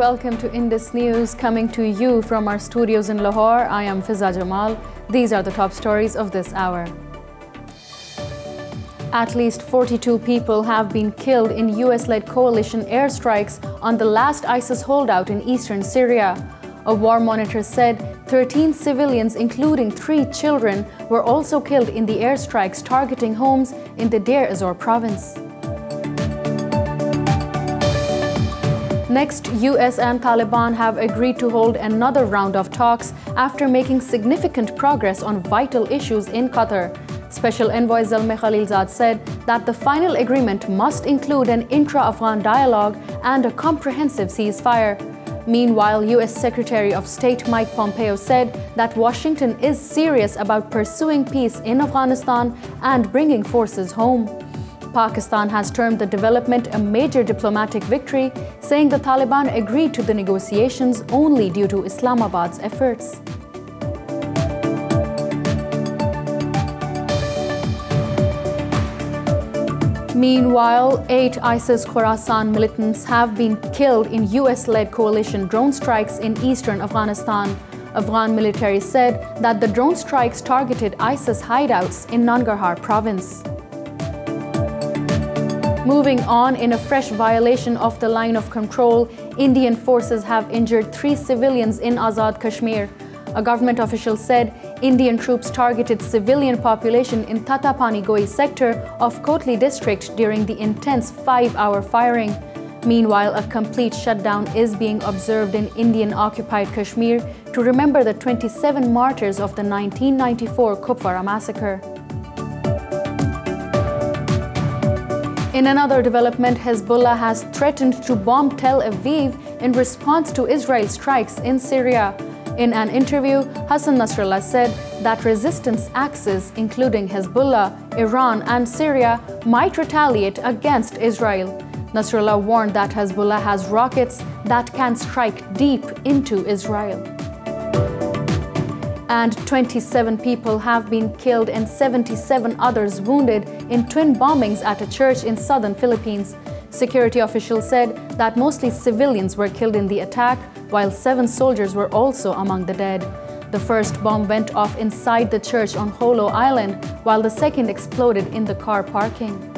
welcome to Indus News coming to you from our studios in Lahore. I am Fiza Jamal. These are the top stories of this hour. At least 42 people have been killed in US led coalition airstrikes on the last ISIS holdout in eastern Syria. A war monitor said 13 civilians, including three children, were also killed in the airstrikes targeting homes in the Deir ez-Zor province. Next, US and Taliban have agreed to hold another round of talks after making significant progress on vital issues in Qatar. Special Envoy Zalmay Khalilzad said that the final agreement must include an intra-Afghan dialogue and a comprehensive ceasefire. Meanwhile, US Secretary of State Mike Pompeo said that Washington is serious about pursuing peace in Afghanistan and bringing forces home. Pakistan has termed the development a major diplomatic victory, saying the Taliban agreed to the negotiations only due to Islamabad's efforts. Meanwhile, eight ISIS Khorasan militants have been killed in US led coalition drone strikes in eastern Afghanistan. Afghan military said that the drone strikes targeted ISIS hideouts in Nangarhar province. Moving on, in a fresh violation of the line of control, Indian forces have injured three civilians in Azad Kashmir. A government official said Indian troops targeted civilian population in Tatapani Goi sector of Kotli district during the intense five-hour firing. Meanwhile, a complete shutdown is being observed in Indian-occupied Kashmir to remember the 27 martyrs of the 1994 Kupwara massacre. In another development, Hezbollah has threatened to bomb Tel Aviv in response to Israel strikes in Syria. In an interview, Hassan Nasrallah said that resistance axes, including Hezbollah, Iran, and Syria, might retaliate against Israel. Nasrallah warned that Hezbollah has rockets that can strike deep into Israel and 27 people have been killed and 77 others wounded in twin bombings at a church in southern Philippines. Security officials said that mostly civilians were killed in the attack, while seven soldiers were also among the dead. The first bomb went off inside the church on Jolo Island, while the second exploded in the car parking.